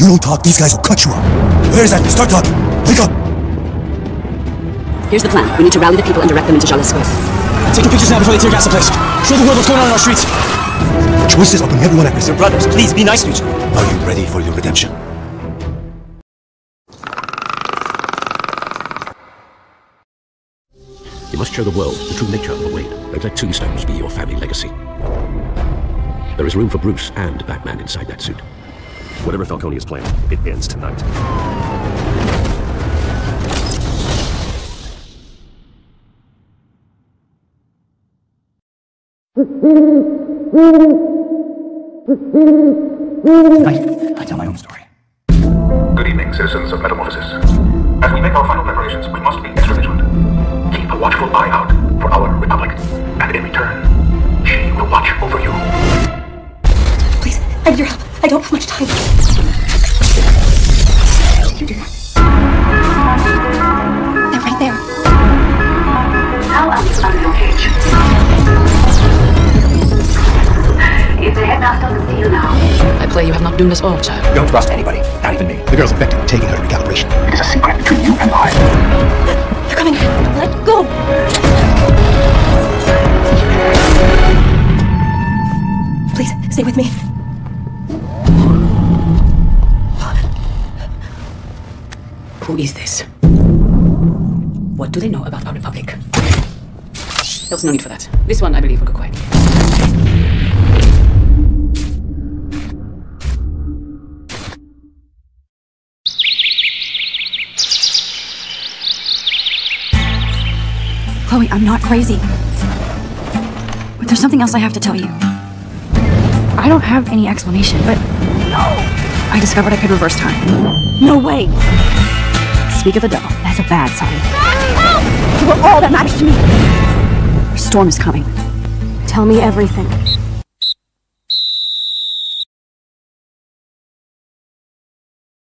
You don't talk, these guys will cut you up. Where is that? Start talking. Wake up. Here's the plan. We need to rally the people and direct them into Jalais Square. Taking pictures now before they tear gas the place. Show the world what's going on in our streets. Choices are putting everyone at risk. They're brothers. Please be nice to each other. Are you ready for your redemption? You must show the world the true nature of the Wayne. Don't let tombstones be your family legacy. There is room for Bruce and Batman inside that suit. Whatever Falcone is planning, it ends tonight. Tonight, I tell my own story. Good evening, citizens of Metamorphosis. As we make our final preparations, we must be extra vigilant. Keep a watchful eye out for our Republic, and in return, she will watch over you. Please, I need your help. I don't have much time. You do that? They're right there. How else under your cage? If the headmaster can see you now, I pray you have not doomed us all, child. Don't trust anybody, not even me. The girl's infected. We're taking her to recalibration. It is a secret between you and I. They're coming. Let go. Please, stay with me. Who is this? What do they know about our republic? There was no need for that. This one, I believe, will go quietly. Chloe, I'm not crazy. But there's something else I have to tell you. I don't have any explanation, but No! I discovered I could reverse time. No way! Speak of the devil. That's a bad sign. You are all that matters to me. A storm is coming. Tell me everything.